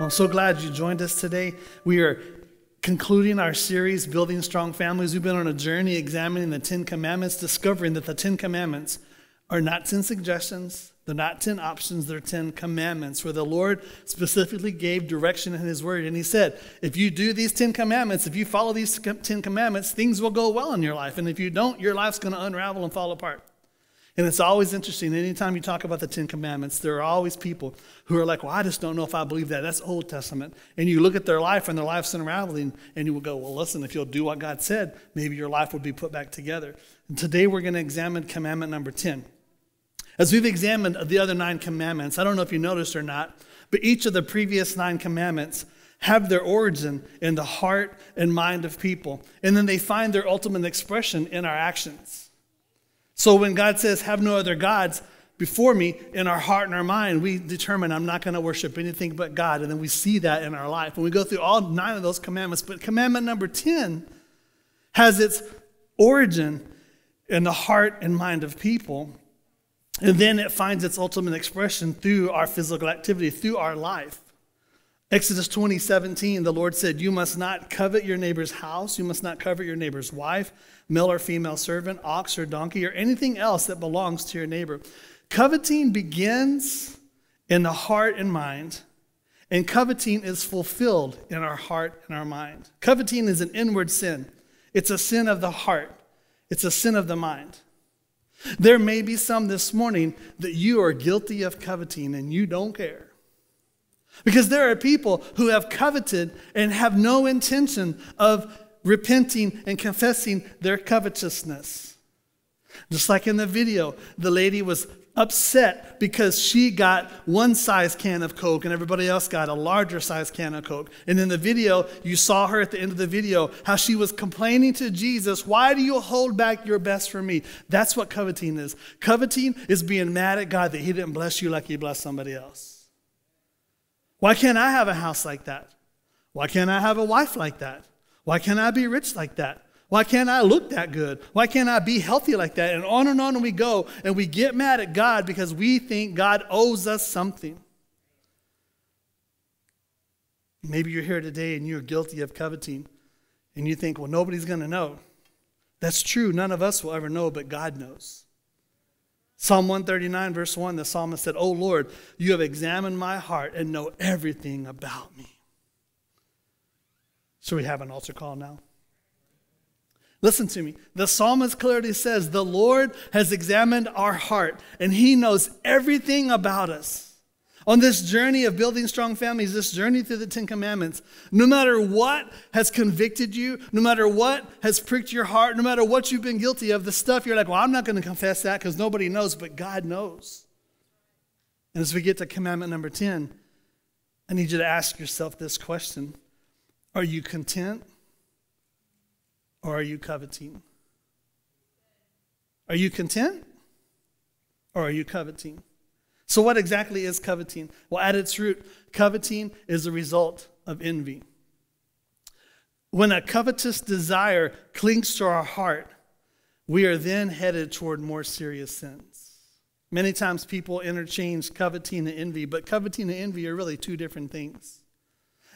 Well, I'm so glad you joined us today. We are concluding our series, Building Strong Families. We've been on a journey examining the Ten Commandments, discovering that the Ten Commandments are not 10 suggestions, they're not 10 options, they're 10 commandments, where the Lord specifically gave direction in His Word. And He said, if you do these 10 commandments, if you follow these 10 commandments, things will go well in your life. And if you don't, your life's going to unravel and fall apart. And it's always interesting. Anytime you talk about the Ten Commandments, there are always people who are like, well, I just don't know if I believe that. That's Old Testament. And you look at their life and their life's unraveling, and you will go, well, listen, if you'll do what God said, maybe your life would be put back together. And today we're going to examine commandment number 10. As we've examined the other nine commandments, I don't know if you noticed or not, but each of the previous nine commandments have their origin in the heart and mind of people. And then they find their ultimate expression in our actions. So when God says, have no other gods before me, in our heart and our mind, we determine I'm not going to worship anything but God. And then we see that in our life. And we go through all nine of those commandments. But commandment number 10 has its origin in the heart and mind of people. And then it finds its ultimate expression through our physical activity, through our life. Exodus 20, 17, the Lord said, You must not covet your neighbor's house, you must not covet your neighbor's wife, male or female servant, ox or donkey, or anything else that belongs to your neighbor. Coveting begins in the heart and mind, and coveting is fulfilled in our heart and our mind. Coveting is an inward sin, it's a sin of the heart, it's a sin of the mind. There may be some this morning that you are guilty of coveting and you don't care. Because there are people who have coveted and have no intention of repenting and confessing their covetousness. Just like in the video, the lady was upset because she got one size can of Coke and everybody else got a larger size can of Coke. And in the video, you saw her at the end of the video, how she was complaining to Jesus, Why do you hold back your best for me? That's what coveting is. Coveting is being mad at God that He didn't bless you like He blessed somebody else. Why can't I have a house like that? Why can't I have a wife like that? Why can't I be rich like that? Why can't I look that good? Why can't I be healthy like that? And on and on we go, and we get mad at God because we think God owes us something. Maybe you're here today and you're guilty of coveting, and you think, well, nobody's going to know. That's true. None of us will ever know, but God knows. Psalm 139, verse 1, the psalmist said, Oh Lord, you have examined my heart and know everything about me. So we have an altar call now. Listen to me. The psalmist clearly says, The Lord has examined our heart and he knows everything about us. On this journey of building strong families, this journey through the Ten Commandments, no matter what has convicted you, no matter what has pricked your heart, no matter what you've been guilty of, the stuff you're like, well, I'm not going to confess that because nobody knows, but God knows. And as we get to commandment number 10, I need you to ask yourself this question Are you content or are you coveting? Are you content or are you coveting? So, what exactly is coveting? Well, at its root, coveting is a result of envy. When a covetous desire clings to our heart, we are then headed toward more serious sins. Many times people interchange coveting and envy, but coveting and envy are really two different things.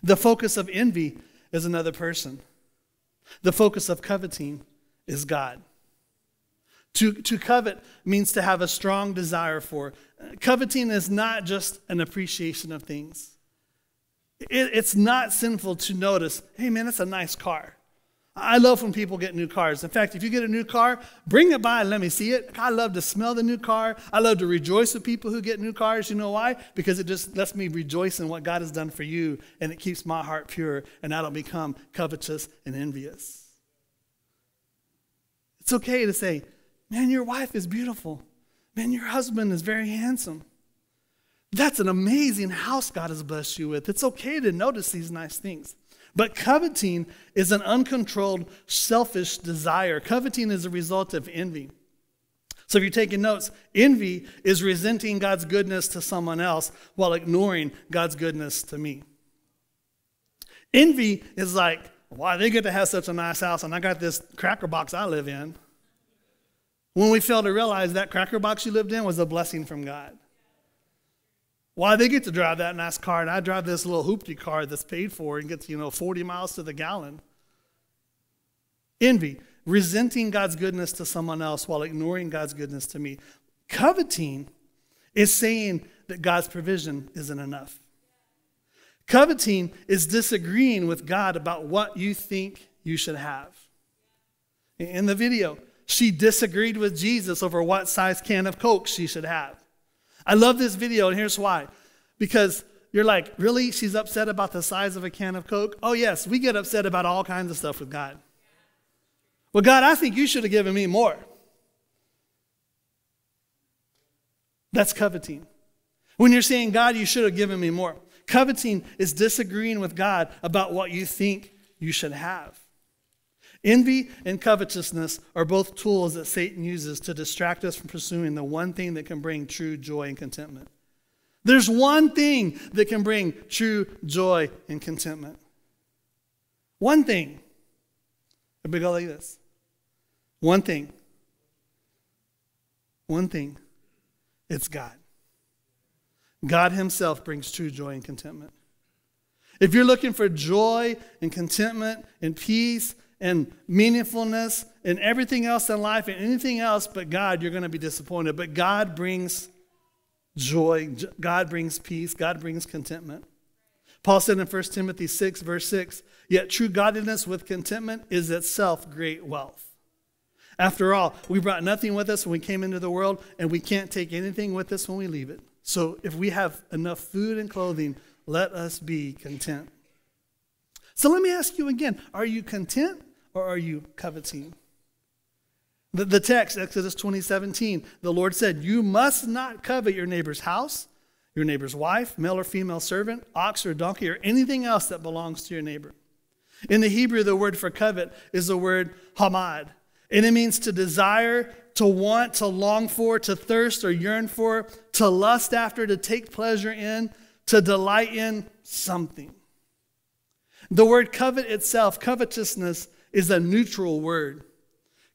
The focus of envy is another person, the focus of coveting is God. To, to covet means to have a strong desire for. Coveting is not just an appreciation of things. It, it's not sinful to notice, hey man, that's a nice car. I love when people get new cars. In fact, if you get a new car, bring it by and let me see it. I love to smell the new car. I love to rejoice with people who get new cars. You know why? Because it just lets me rejoice in what God has done for you, and it keeps my heart pure, and I don't become covetous and envious. It's okay to say, Man, your wife is beautiful. Man, your husband is very handsome. That's an amazing house God has blessed you with. It's okay to notice these nice things. But coveting is an uncontrolled, selfish desire. Coveting is a result of envy. So if you're taking notes, envy is resenting God's goodness to someone else while ignoring God's goodness to me. Envy is like, why they get to have such a nice house and I got this cracker box I live in. When we fail to realize that cracker box you lived in was a blessing from God. Why they get to drive that nice car and I drive this little hoopty car that's paid for and gets, you know, 40 miles to the gallon. Envy, resenting God's goodness to someone else while ignoring God's goodness to me. Coveting is saying that God's provision isn't enough. Coveting is disagreeing with God about what you think you should have. In the video, she disagreed with Jesus over what size can of Coke she should have. I love this video, and here's why. Because you're like, really? She's upset about the size of a can of Coke? Oh, yes, we get upset about all kinds of stuff with God. Well, God, I think you should have given me more. That's coveting. When you're saying, God, you should have given me more. Coveting is disagreeing with God about what you think you should have. Envy and covetousness are both tools that Satan uses to distract us from pursuing the one thing that can bring true joy and contentment. There's one thing that can bring true joy and contentment. One thing. Big go like this. One thing. One thing. It's God. God Himself brings true joy and contentment. If you're looking for joy and contentment and peace and meaningfulness and everything else in life and anything else but God, you're going to be disappointed. But God brings joy, God brings peace, God brings contentment. Paul said in 1 Timothy 6, verse 6, Yet true godliness with contentment is itself great wealth. After all, we brought nothing with us when we came into the world, and we can't take anything with us when we leave it. So if we have enough food and clothing, let us be content. So let me ask you again are you content or are you coveting? The, the text, Exodus 20 17, the Lord said, You must not covet your neighbor's house, your neighbor's wife, male or female servant, ox or donkey, or anything else that belongs to your neighbor. In the Hebrew, the word for covet is the word hamad, and it means to desire, to want, to long for, to thirst or yearn for, to lust after, to take pleasure in, to delight in something. The word covet itself, covetousness, is a neutral word.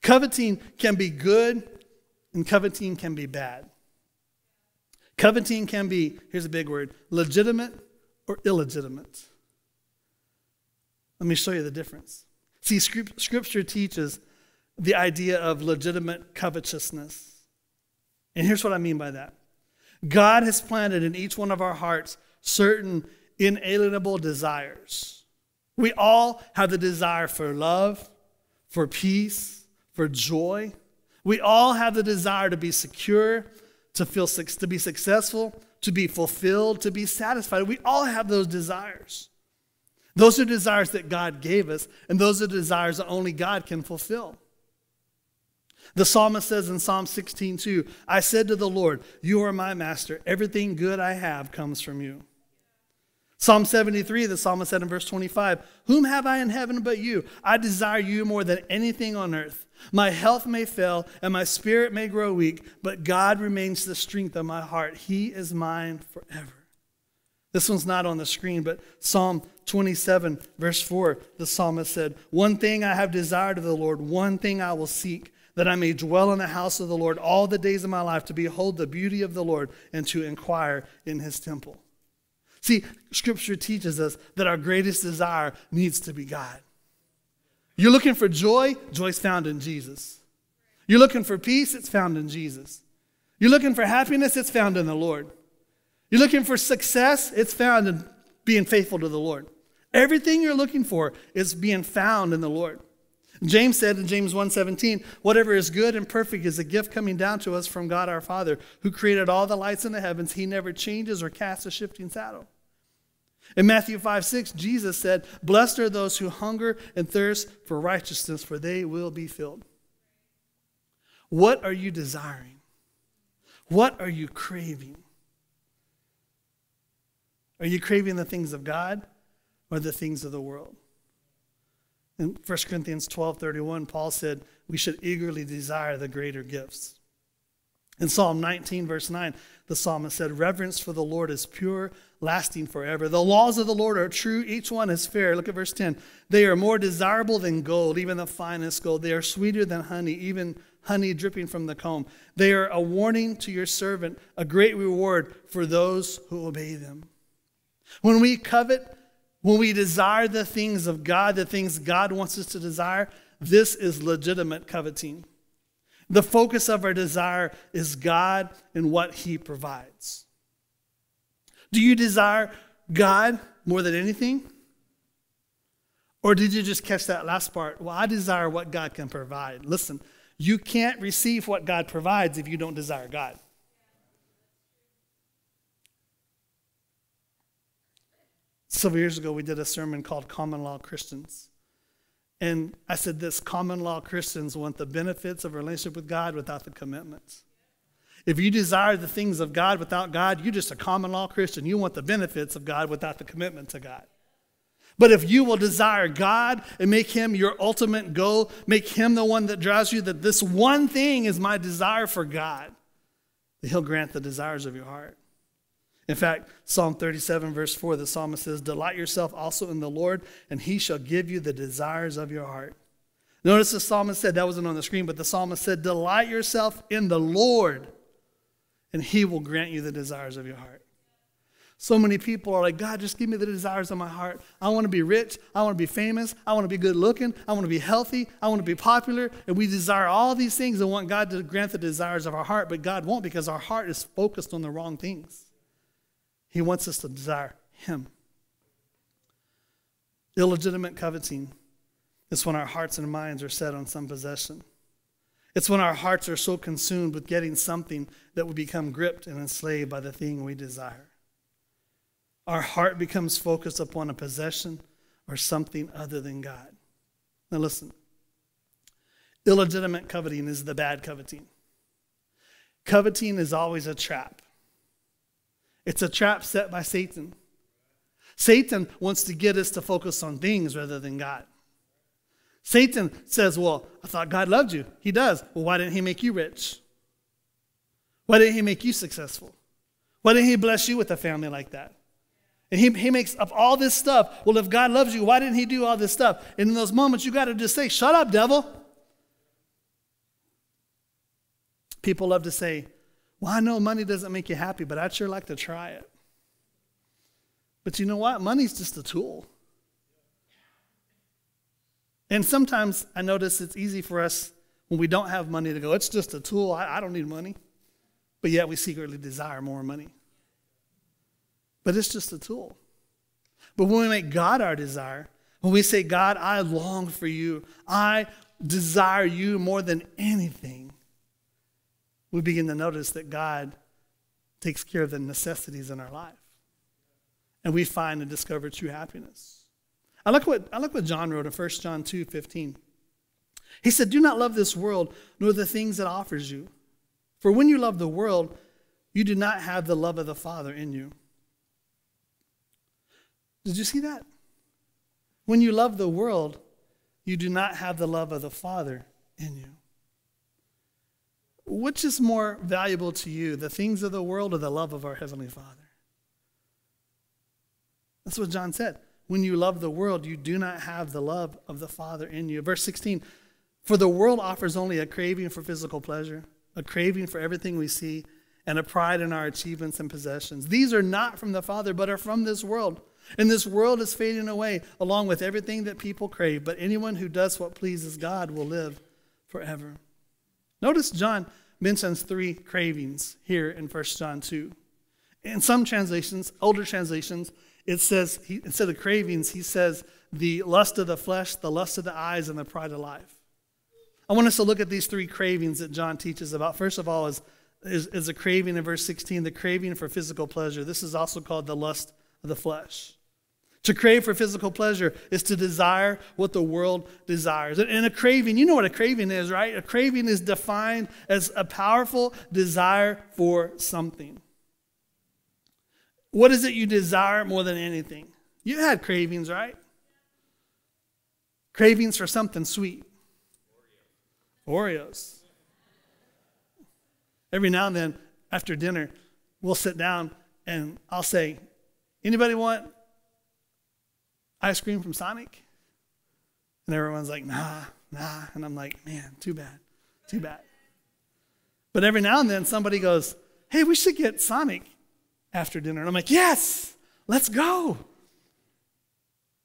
Coveting can be good and coveting can be bad. Coveting can be, here's a big word, legitimate or illegitimate. Let me show you the difference. See, scripture teaches the idea of legitimate covetousness. And here's what I mean by that God has planted in each one of our hearts certain inalienable desires. We all have the desire for love, for peace, for joy. We all have the desire to be secure, to feel to be successful, to be fulfilled, to be satisfied. We all have those desires. Those are desires that God gave us, and those are desires that only God can fulfill. The psalmist says in Psalm 16:2, I said to the Lord, You are my master. Everything good I have comes from you. Psalm 73, the psalmist said in verse 25, Whom have I in heaven but you? I desire you more than anything on earth. My health may fail and my spirit may grow weak, but God remains the strength of my heart. He is mine forever. This one's not on the screen, but Psalm 27, verse 4, the psalmist said, One thing I have desired of the Lord, one thing I will seek, that I may dwell in the house of the Lord all the days of my life, to behold the beauty of the Lord and to inquire in his temple. See, Scripture teaches us that our greatest desire needs to be God. You're looking for joy, joy's found in Jesus. You're looking for peace, it's found in Jesus. You're looking for happiness, it's found in the Lord. You're looking for success, it's found in being faithful to the Lord. Everything you're looking for is being found in the Lord. James said in James 1:17, "Whatever is good and perfect is a gift coming down to us from God our Father, who created all the lights in the heavens. He never changes or casts a shifting shadow." In Matthew 5 6, Jesus said, Blessed are those who hunger and thirst for righteousness, for they will be filled. What are you desiring? What are you craving? Are you craving the things of God or the things of the world? In 1 Corinthians 12 31, Paul said, We should eagerly desire the greater gifts. In Psalm 19, verse 9, the psalmist said, Reverence for the Lord is pure, lasting forever. The laws of the Lord are true, each one is fair. Look at verse 10. They are more desirable than gold, even the finest gold. They are sweeter than honey, even honey dripping from the comb. They are a warning to your servant, a great reward for those who obey them. When we covet, when we desire the things of God, the things God wants us to desire, this is legitimate coveting. The focus of our desire is God and what He provides. Do you desire God more than anything? Or did you just catch that last part? Well, I desire what God can provide. Listen, you can't receive what God provides if you don't desire God. Several years ago, we did a sermon called Common Law Christians. And I said this common law Christians want the benefits of a relationship with God without the commitments. If you desire the things of God without God, you're just a common law Christian. You want the benefits of God without the commitment to God. But if you will desire God and make Him your ultimate goal, make Him the one that drives you, that this one thing is my desire for God, He'll grant the desires of your heart. In fact, Psalm 37, verse 4, the psalmist says, Delight yourself also in the Lord, and he shall give you the desires of your heart. Notice the psalmist said, that wasn't on the screen, but the psalmist said, Delight yourself in the Lord, and he will grant you the desires of your heart. So many people are like, God, just give me the desires of my heart. I want to be rich. I want to be famous. I want to be good looking. I want to be healthy. I want to be popular. And we desire all these things and want God to grant the desires of our heart, but God won't because our heart is focused on the wrong things. He wants us to desire Him. Illegitimate coveting is when our hearts and minds are set on some possession. It's when our hearts are so consumed with getting something that we become gripped and enslaved by the thing we desire. Our heart becomes focused upon a possession or something other than God. Now, listen illegitimate coveting is the bad coveting. Coveting is always a trap. It's a trap set by Satan. Satan wants to get us to focus on things rather than God. Satan says, Well, I thought God loved you. He does. Well, why didn't He make you rich? Why didn't He make you successful? Why didn't He bless you with a family like that? And he, he makes up all this stuff. Well, if God loves you, why didn't He do all this stuff? And in those moments, you got to just say, Shut up, devil. People love to say, well, I know money doesn't make you happy, but I'd sure like to try it. But you know what? Money's just a tool. And sometimes I notice it's easy for us when we don't have money to go, it's just a tool. I, I don't need money. But yet we secretly desire more money. But it's just a tool. But when we make God our desire, when we say, God, I long for you, I desire you more than anything, we begin to notice that God takes care of the necessities in our life. And we find and discover true happiness. I like what, I like what John wrote in 1 John 2 15. He said, Do not love this world, nor the things it offers you. For when you love the world, you do not have the love of the Father in you. Did you see that? When you love the world, you do not have the love of the Father in you. Which is more valuable to you, the things of the world or the love of our Heavenly Father? That's what John said. When you love the world, you do not have the love of the Father in you. Verse 16 For the world offers only a craving for physical pleasure, a craving for everything we see, and a pride in our achievements and possessions. These are not from the Father, but are from this world. And this world is fading away along with everything that people crave, but anyone who does what pleases God will live forever. Notice John mentions three cravings here in 1 John 2. In some translations, older translations, it says, he, instead of cravings, he says the lust of the flesh, the lust of the eyes, and the pride of life. I want us to look at these three cravings that John teaches about. First of all, is, is, is a craving in verse 16, the craving for physical pleasure. This is also called the lust of the flesh. To crave for physical pleasure is to desire what the world desires. And a craving, you know what a craving is, right? A craving is defined as a powerful desire for something. What is it you desire more than anything? You had cravings, right? Cravings for something sweet. Oreos. Every now and then after dinner, we'll sit down and I'll say, anybody want ice cream from Sonic? And everyone's like, nah, nah. And I'm like, man, too bad, too bad. But every now and then somebody goes, hey, we should get Sonic after dinner. And I'm like, yes, let's go.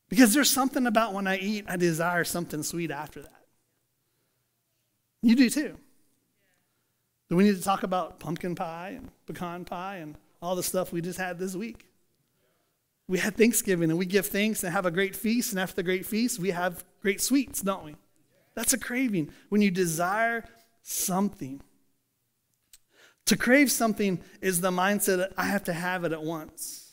Because there's something about when I eat, I desire something sweet after that. You do too. Do we need to talk about pumpkin pie and pecan pie and all the stuff we just had this week? We have Thanksgiving and we give thanks and have a great feast, and after the great feast, we have great sweets, don't we? That's a craving. When you desire something, to crave something is the mindset that I have to have it at once.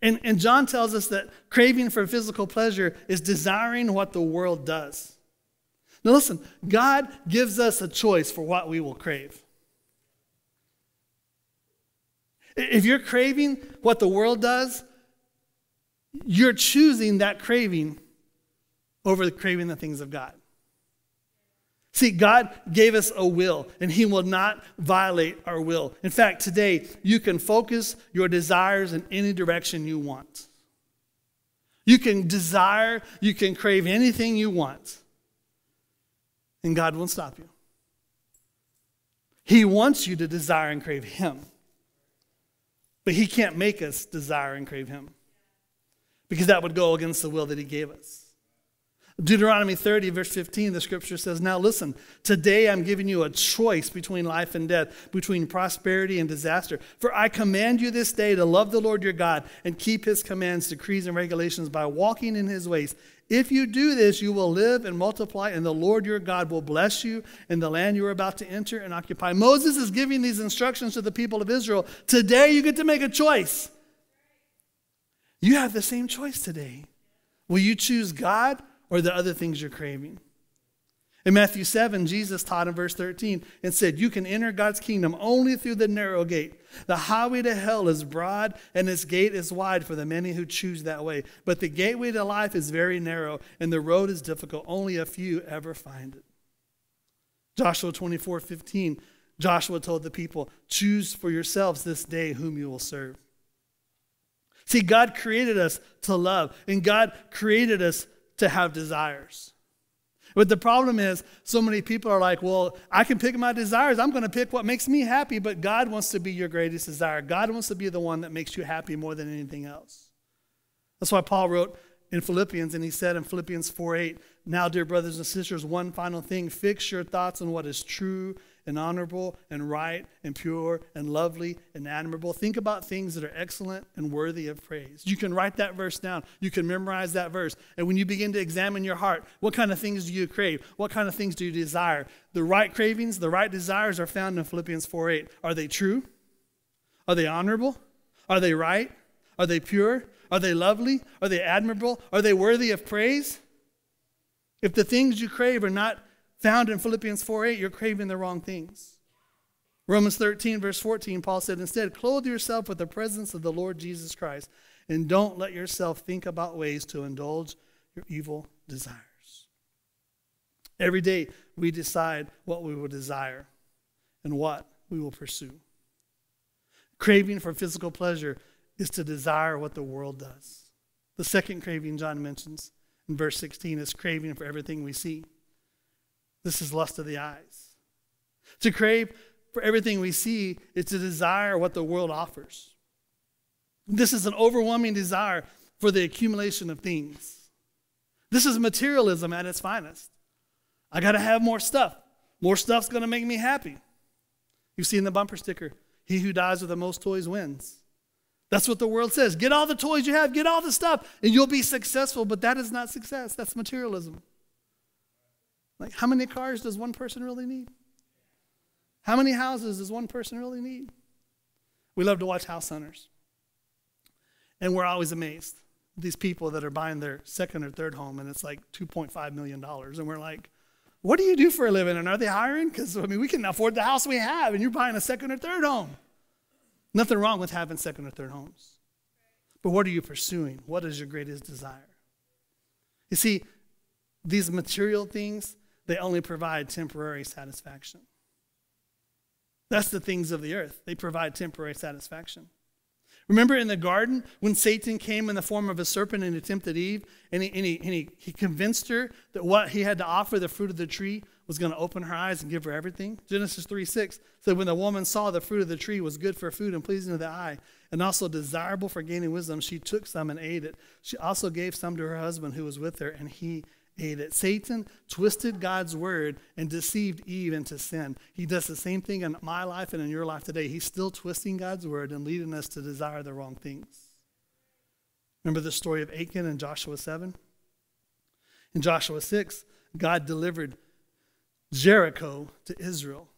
And, and John tells us that craving for physical pleasure is desiring what the world does. Now, listen, God gives us a choice for what we will crave. If you're craving what the world does, you're choosing that craving over the craving the things of God. See, God gave us a will, and He will not violate our will. In fact, today, you can focus your desires in any direction you want. You can desire, you can crave anything you want, and God won't stop you. He wants you to desire and crave Him, but He can't make us desire and crave Him because that would go against the will that He gave us. Deuteronomy 30, verse 15, the scripture says, Now listen, today I'm giving you a choice between life and death, between prosperity and disaster. For I command you this day to love the Lord your God and keep his commands, decrees, and regulations by walking in his ways. If you do this, you will live and multiply, and the Lord your God will bless you in the land you are about to enter and occupy. Moses is giving these instructions to the people of Israel. Today you get to make a choice. You have the same choice today. Will you choose God or the other things you're craving. In Matthew 7, Jesus taught in verse 13 and said, You can enter God's kingdom only through the narrow gate. The highway to hell is broad and its gate is wide for the many who choose that way. But the gateway to life is very narrow and the road is difficult. Only a few ever find it. Joshua 24, 15, Joshua told the people, Choose for yourselves this day whom you will serve. See, God created us to love, and God created us to have desires. But the problem is, so many people are like, well, I can pick my desires. I'm going to pick what makes me happy, but God wants to be your greatest desire. God wants to be the one that makes you happy more than anything else. That's why Paul wrote in Philippians, and he said in Philippians 4 8, Now, dear brothers and sisters, one final thing fix your thoughts on what is true and honorable and right and pure and lovely and admirable. Think about things that are excellent and worthy of praise. You can write that verse down. You can memorize that verse. And when you begin to examine your heart, what kind of things do you crave? What kind of things do you desire? The right cravings, the right desires are found in Philippians 4 8. Are they true? Are they honorable? Are they right? Are they pure? Are they lovely? Are they admirable? Are they worthy of praise? If the things you crave are not found in Philippians 4 8, you're craving the wrong things. Romans 13, verse 14, Paul said, Instead, clothe yourself with the presence of the Lord Jesus Christ, and don't let yourself think about ways to indulge your evil desires. Every day, we decide what we will desire and what we will pursue. Craving for physical pleasure is to desire what the world does. The second craving John mentions in verse 16 is craving for everything we see. This is lust of the eyes. To crave for everything we see is to desire what the world offers. This is an overwhelming desire for the accumulation of things. This is materialism at its finest. I got to have more stuff. More stuff's going to make me happy. You've seen the bumper sticker He who dies with the most toys wins. That's what the world says. Get all the toys you have, get all the stuff, and you'll be successful. But that is not success, that's materialism. Like, how many cars does one person really need? How many houses does one person really need? We love to watch House Hunters. And we're always amazed. These people that are buying their second or third home, and it's like $2.5 million. And we're like, what do you do for a living? And are they hiring? Because, I mean, we can afford the house we have, and you're buying a second or third home. Nothing wrong with having second or third homes. But what are you pursuing? What is your greatest desire? You see, these material things, they only provide temporary satisfaction. That's the things of the earth. They provide temporary satisfaction. Remember in the garden when Satan came in the form of a serpent and tempted Eve, and he, and he, and he, he convinced her that what he had to offer, the fruit of the tree, was going to open her eyes and give her everything? Genesis 3 6 said, When the woman saw the fruit of the tree was good for food and pleasing to the eye, and also desirable for gaining wisdom, she took some and ate it. She also gave some to her husband who was with her, and he it. Satan twisted God's word and deceived Eve into sin. He does the same thing in my life and in your life today. He's still twisting God's word and leading us to desire the wrong things. Remember the story of Achan in Joshua 7? In Joshua 6, God delivered Jericho to Israel.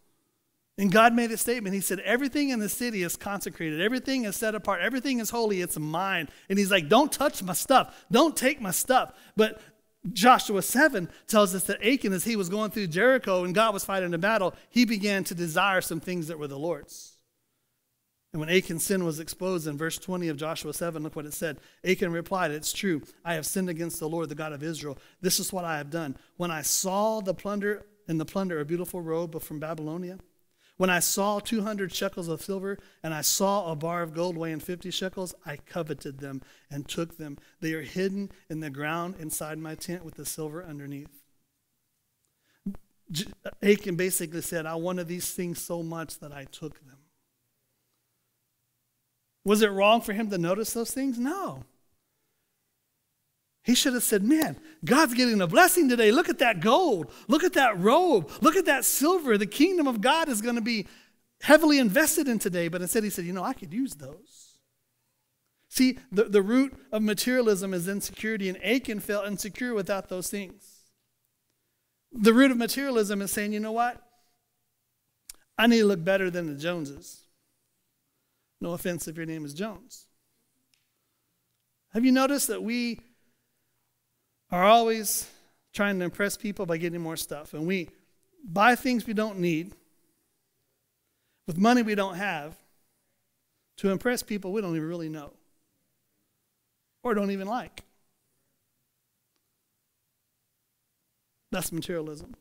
And God made a statement. He said, Everything in the city is consecrated. Everything is set apart. Everything is holy. It's mine. And He's like, Don't touch my stuff. Don't take my stuff. But Joshua 7 tells us that Achan, as he was going through Jericho and God was fighting a battle, he began to desire some things that were the Lord's. And when Achan's sin was exposed in verse 20 of Joshua 7, look what it said. Achan replied, It's true. I have sinned against the Lord, the God of Israel. This is what I have done. When I saw the plunder and the plunder a beautiful robe from Babylonia, when I saw 200 shekels of silver and I saw a bar of gold weighing 50 shekels, I coveted them and took them. They are hidden in the ground inside my tent with the silver underneath. Achan basically said, I wanted these things so much that I took them. Was it wrong for him to notice those things? No. He should have said, Man, God's getting a blessing today. Look at that gold. Look at that robe. Look at that silver. The kingdom of God is going to be heavily invested in today. But instead, he said, You know, I could use those. See, the, the root of materialism is insecurity, and Achan felt insecure without those things. The root of materialism is saying, You know what? I need to look better than the Joneses. No offense if your name is Jones. Have you noticed that we are always trying to impress people by getting more stuff. And we buy things we don't need with money we don't have to impress people we don't even really know or don't even like. That's materialism.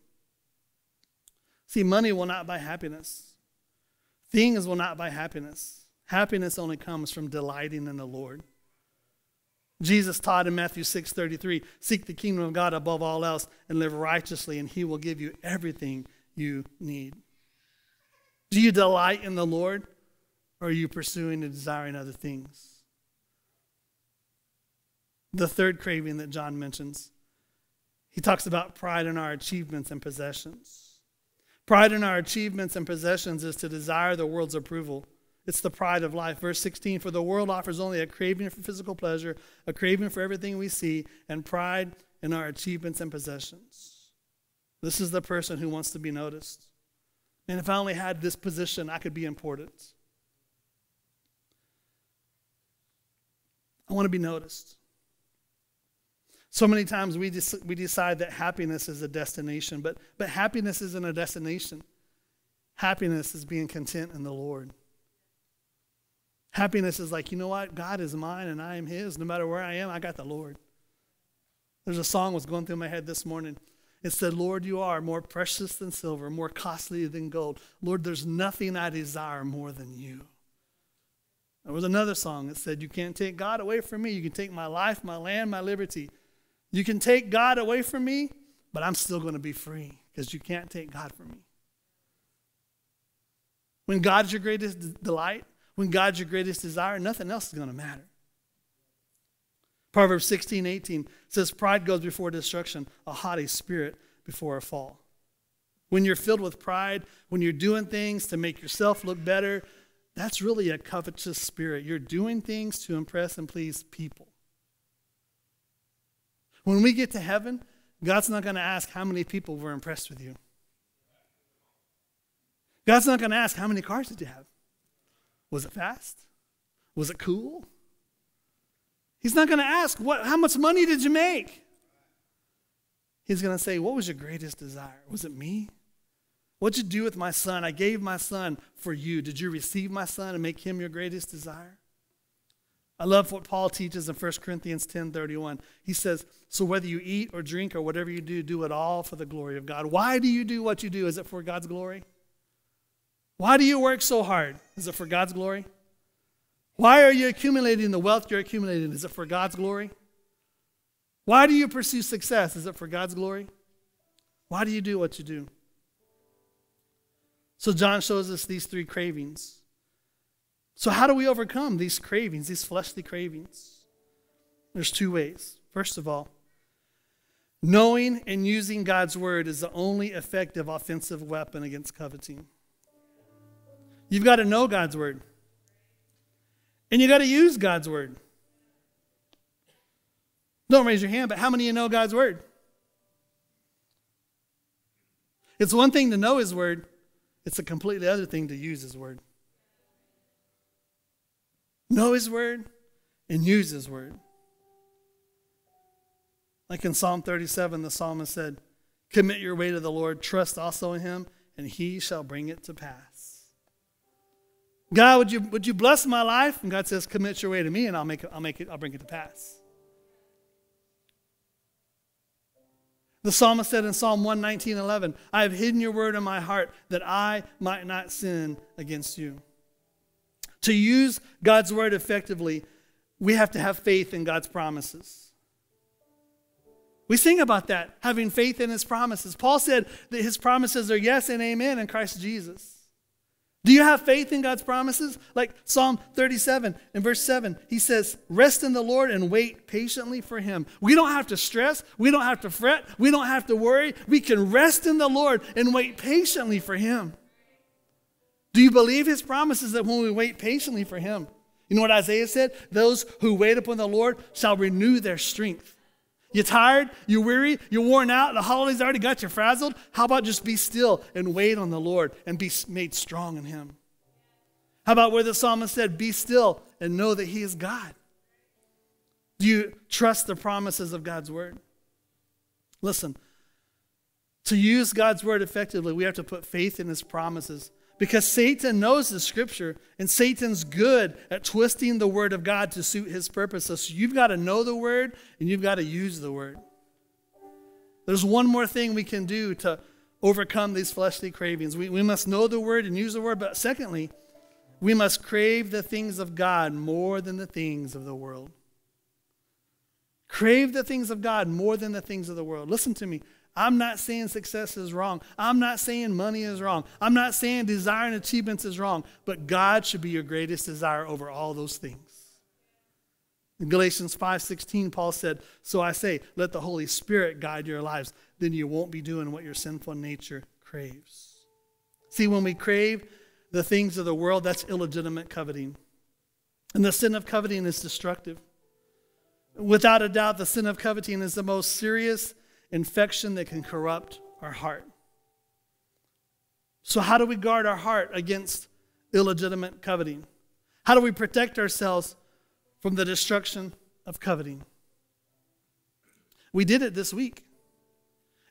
See, money will not buy happiness. Things will not buy happiness. Happiness only comes from delighting in the Lord. Jesus taught in Matthew 6:33, "Seek the kingdom of God above all else and live righteously, and he will give you everything you need." Do you delight in the Lord, or are you pursuing and desiring other things? The third craving that John mentions, he talks about pride in our achievements and possessions. Pride in our achievements and possessions is to desire the world's approval it's the pride of life. Verse 16 For the world offers only a craving for physical pleasure, a craving for everything we see, and pride in our achievements and possessions. This is the person who wants to be noticed. And if I only had this position, I could be important. I want to be noticed. So many times we, we decide that happiness is a destination, but, but happiness isn't a destination. Happiness is being content in the Lord. Happiness is like, you know what? God is mine and I am his. No matter where I am, I got the Lord. There's a song was going through my head this morning. It said, Lord, you are more precious than silver, more costly than gold. Lord, there's nothing I desire more than you. There was another song that said, You can't take God away from me. You can take my life, my land, my liberty. You can take God away from me, but I'm still going to be free because you can't take God from me. When God is your greatest delight, when God's your greatest desire, nothing else is going to matter. Proverbs 16, 18 says, Pride goes before destruction, a haughty spirit before a fall. When you're filled with pride, when you're doing things to make yourself look better, that's really a covetous spirit. You're doing things to impress and please people. When we get to heaven, God's not going to ask how many people were impressed with you. God's not going to ask how many cars did you have. Was it fast? Was it cool? He's not going to ask, what, how much money did you make? He's going to say, What was your greatest desire? Was it me? What'd you do with my son? I gave my son for you. Did you receive my son and make him your greatest desire? I love what Paul teaches in 1 Corinthians 10 31. He says, So whether you eat or drink or whatever you do, do it all for the glory of God. Why do you do what you do? Is it for God's glory? Why do you work so hard? Is it for God's glory? Why are you accumulating the wealth you're accumulating? Is it for God's glory? Why do you pursue success? Is it for God's glory? Why do you do what you do? So, John shows us these three cravings. So, how do we overcome these cravings, these fleshly cravings? There's two ways. First of all, knowing and using God's word is the only effective offensive weapon against coveting. You've got to know God's word. And you got to use God's word. Don't raise your hand, but how many of you know God's word? It's one thing to know his word, it's a completely other thing to use his word. Know his word and use his word. Like in Psalm 37, the psalmist said, Commit your way to the Lord, trust also in him, and he shall bring it to pass. God, would you, would you bless my life? And God says, Commit your way to me, and I'll make it, I'll make it, I'll bring it to pass. The psalmist said in Psalm 119, 11, I have hidden your word in my heart that I might not sin against you. To use God's word effectively, we have to have faith in God's promises. We sing about that, having faith in his promises. Paul said that his promises are yes and amen in Christ Jesus. Do you have faith in God's promises? Like Psalm 37 and verse 7, he says, Rest in the Lord and wait patiently for him. We don't have to stress. We don't have to fret. We don't have to worry. We can rest in the Lord and wait patiently for him. Do you believe his promises that when we wait patiently for him? You know what Isaiah said? Those who wait upon the Lord shall renew their strength. You're tired, you're weary, you're worn out, the holidays already got you frazzled. How about just be still and wait on the Lord and be made strong in Him? How about where the psalmist said, Be still and know that He is God? Do you trust the promises of God's word? Listen, to use God's word effectively, we have to put faith in His promises because Satan knows the scripture and Satan's good at twisting the word of God to suit his purposes. So you've got to know the word and you've got to use the word. There's one more thing we can do to overcome these fleshly cravings. We, we must know the word and use the word, but secondly, we must crave the things of God more than the things of the world. Crave the things of God more than the things of the world. Listen to me. I'm not saying success is wrong. I'm not saying money is wrong. I'm not saying desiring achievements is wrong. But God should be your greatest desire over all those things. In Galatians 5:16, Paul said, So I say, let the Holy Spirit guide your lives. Then you won't be doing what your sinful nature craves. See, when we crave the things of the world, that's illegitimate coveting. And the sin of coveting is destructive. Without a doubt, the sin of coveting is the most serious infection that can corrupt our heart. So, how do we guard our heart against illegitimate coveting? How do we protect ourselves from the destruction of coveting? We did it this week.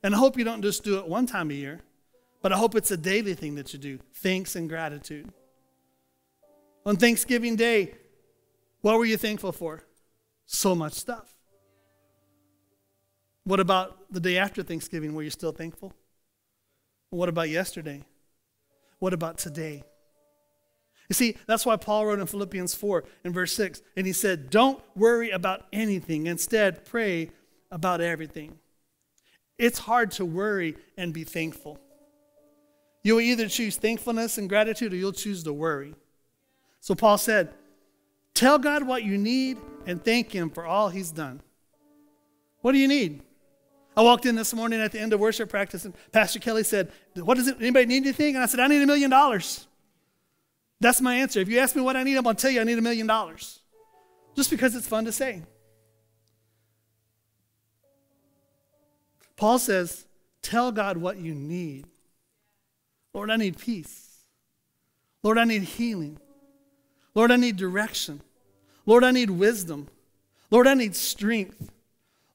And I hope you don't just do it one time a year, but I hope it's a daily thing that you do. Thanks and gratitude. On Thanksgiving Day, what were you thankful for? So much stuff. What about the day after Thanksgiving? Were you still thankful? What about yesterday? What about today? You see, that's why Paul wrote in Philippians 4 in verse 6, and he said, Don't worry about anything. Instead, pray about everything. It's hard to worry and be thankful. You'll either choose thankfulness and gratitude or you'll choose to worry. So Paul said, Tell God what you need and thank Him for all He's done. What do you need? I walked in this morning at the end of worship practice, and Pastor Kelly said, What does it, anybody need anything? And I said, I need a million dollars. That's my answer. If you ask me what I need, I'm going to tell you I need a million dollars. Just because it's fun to say. Paul says, Tell God what you need. Lord, I need peace. Lord, I need healing. Lord, I need direction. Lord, I need wisdom. Lord, I need strength.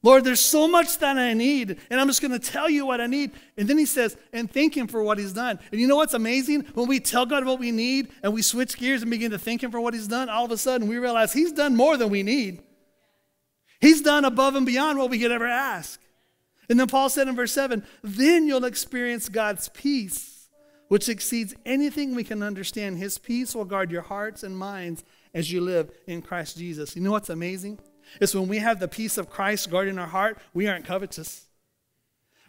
Lord, there's so much that I need, and I'm just going to tell you what I need. And then he says, and thank him for what he's done. And you know what's amazing? When we tell God what we need and we switch gears and begin to thank him for what he's done, all of a sudden we realize he's done more than we need. He's done above and beyond what we could ever ask. And then Paul said in verse 7 then you'll experience God's peace which exceeds anything we can understand. His peace will guard your hearts and minds as you live in Christ Jesus. You know what's amazing? It's when we have the peace of Christ guarding our heart, we aren't covetous.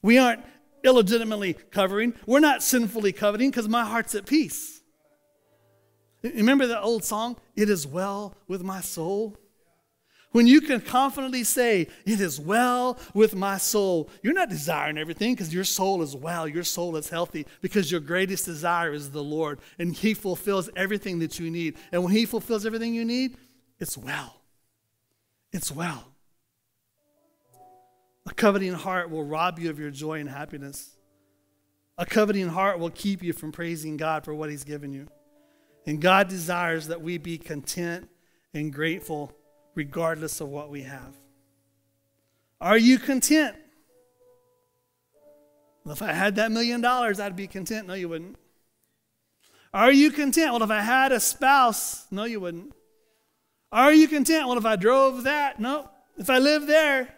We aren't illegitimately covering. We're not sinfully coveting because my heart's at peace. Remember that old song, It is Well with My Soul? When you can confidently say, It is well with my soul, you're not desiring everything because your soul is well, your soul is healthy, because your greatest desire is the Lord, and He fulfills everything that you need. And when He fulfills everything you need, it's well. It's well. A coveting heart will rob you of your joy and happiness. A coveting heart will keep you from praising God for what He's given you. And God desires that we be content and grateful regardless of what we have. Are you content? Well, if I had that million dollars, I'd be content. No, you wouldn't. Are you content? Well, if I had a spouse, no, you wouldn't. Are you content? Well, if I drove that, no. If I lived there,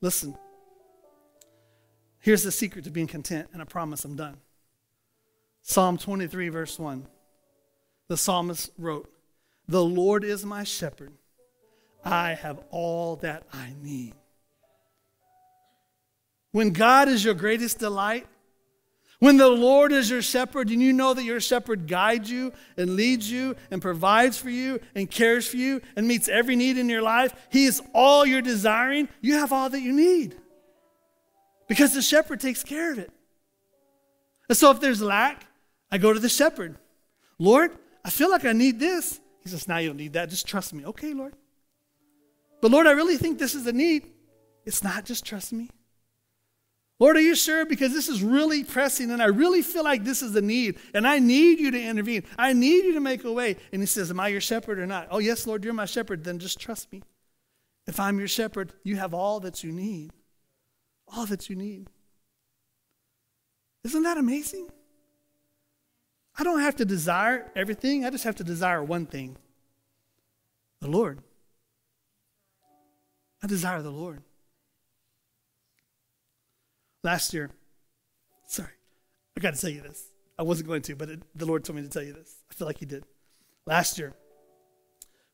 listen. Here's the secret to being content, and I promise I'm done. Psalm 23, verse 1. The psalmist wrote, The Lord is my shepherd. I have all that I need. When God is your greatest delight, when the Lord is your shepherd and you know that your shepherd guides you and leads you and provides for you and cares for you and meets every need in your life, He is all you're desiring, you have all that you need. Because the shepherd takes care of it. And so if there's lack, I go to the shepherd. Lord, I feel like I need this. He says, Now you don't need that. Just trust me. Okay, Lord. But Lord, I really think this is a need. It's not just trust me. Lord, are you sure? Because this is really pressing and I really feel like this is a need and I need you to intervene. I need you to make a way. And he says, Am I your shepherd or not? Oh, yes, Lord, you're my shepherd. Then just trust me. If I'm your shepherd, you have all that you need. All that you need. Isn't that amazing? I don't have to desire everything, I just have to desire one thing the Lord. I desire the Lord. Last year, sorry, I got to tell you this. I wasn't going to, but it, the Lord told me to tell you this. I feel like He did. Last year,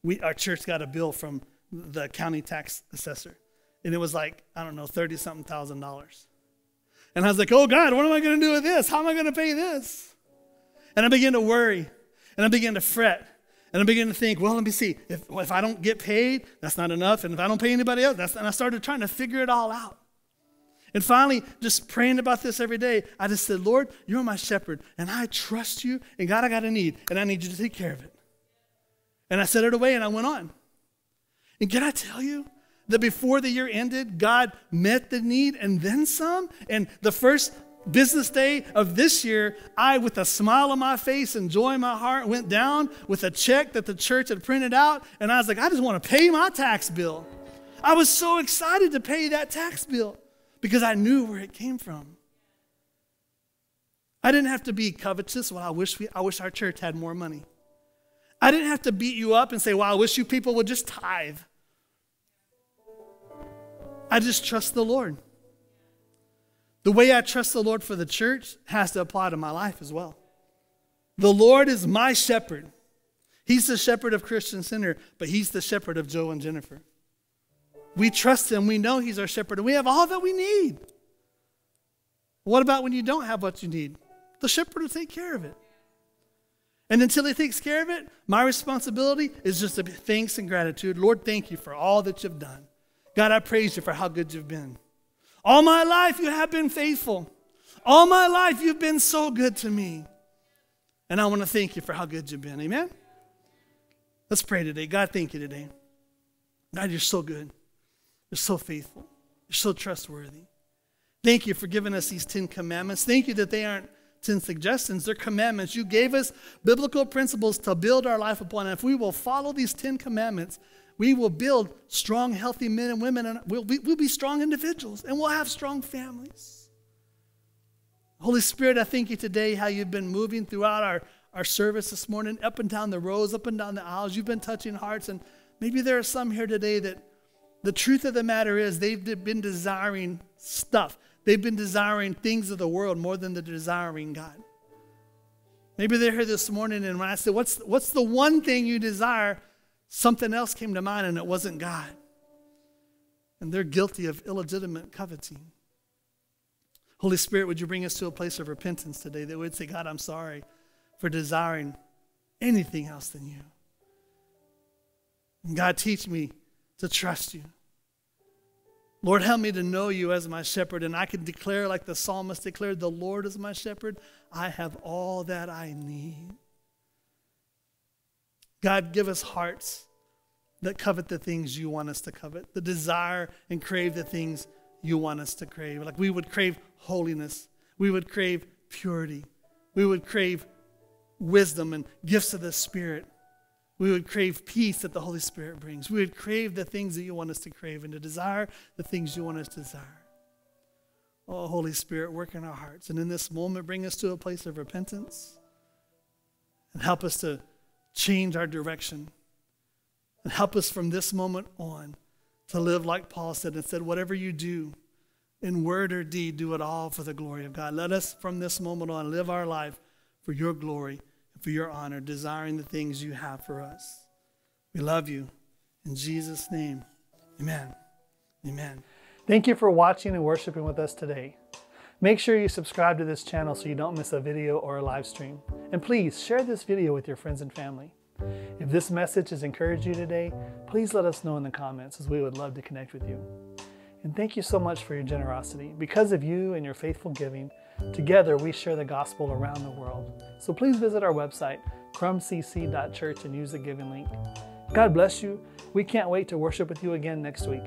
we our church got a bill from the county tax assessor, and it was like I don't know, thirty something thousand dollars. And I was like, "Oh God, what am I going to do with this? How am I going to pay this?" And I began to worry, and I began to fret. And I began to think, well, let me see. If, if I don't get paid, that's not enough. And if I don't pay anybody else, that's, and I started trying to figure it all out. And finally, just praying about this every day, I just said, Lord, you're my shepherd, and I trust you, and God, I got a need, and I need you to take care of it. And I set it away, and I went on. And can I tell you that before the year ended, God met the need and then some? And the first business day of this year, I, with a smile on my face and joy in my heart, went down with a check that the church had printed out, and I was like, I just want to pay my tax bill. I was so excited to pay that tax bill because I knew where it came from. I didn't have to be covetous. Well, I wish, we, I wish our church had more money. I didn't have to beat you up and say, well, I wish you people would just tithe. I just trust the Lord. The way I trust the Lord for the church has to apply to my life as well. The Lord is my shepherd. He's the shepherd of Christian Center, but He's the shepherd of Joe and Jennifer. We trust Him. We know He's our shepherd, and we have all that we need. What about when you don't have what you need? The shepherd will take care of it. And until He takes care of it, my responsibility is just thanks and gratitude. Lord, thank you for all that you've done. God, I praise you for how good you've been. All my life, you have been faithful. All my life, you've been so good to me. And I want to thank you for how good you've been. Amen? Let's pray today. God, thank you today. God, you're so good. You're so faithful. You're so trustworthy. Thank you for giving us these 10 commandments. Thank you that they aren't 10 suggestions, they're commandments. You gave us biblical principles to build our life upon. And if we will follow these 10 commandments, we will build strong, healthy men and women, and we'll, we'll be strong individuals, and we'll have strong families. Holy Spirit, I thank you today how you've been moving throughout our, our service this morning, up and down the rows, up and down the aisles. You've been touching hearts, and maybe there are some here today that the truth of the matter is they've been desiring stuff. They've been desiring things of the world more than the desiring God. Maybe they're here this morning, and when I said, what's, what's the one thing you desire? Something else came to mind, and it wasn't God. And they're guilty of illegitimate coveting. Holy Spirit, would you bring us to a place of repentance today that would say, God, I'm sorry for desiring anything else than you. And God, teach me to trust you. Lord, help me to know you as my shepherd, and I can declare, like the psalmist declared, The Lord is my shepherd. I have all that I need. God, give us hearts that covet the things you want us to covet, the desire and crave the things you want us to crave. Like we would crave holiness, we would crave purity, we would crave wisdom and gifts of the Spirit. We would crave peace that the Holy Spirit brings. We would crave the things that you want us to crave and to desire the things you want us to desire. Oh, Holy Spirit, work in our hearts. And in this moment, bring us to a place of repentance and help us to change our direction. And help us from this moment on to live like Paul said and said, whatever you do, in word or deed, do it all for the glory of God. Let us from this moment on live our life for your glory for your honor, desiring the things you have for us. We love you. In Jesus' name, amen. Amen. Thank you for watching and worshiping with us today. Make sure you subscribe to this channel so you don't miss a video or a live stream. And please share this video with your friends and family. If this message has encouraged you today, please let us know in the comments as we would love to connect with you. And thank you so much for your generosity. Because of you and your faithful giving, together we share the gospel around the world. So please visit our website, krumcc.church, and use the giving link. God bless you. We can't wait to worship with you again next week.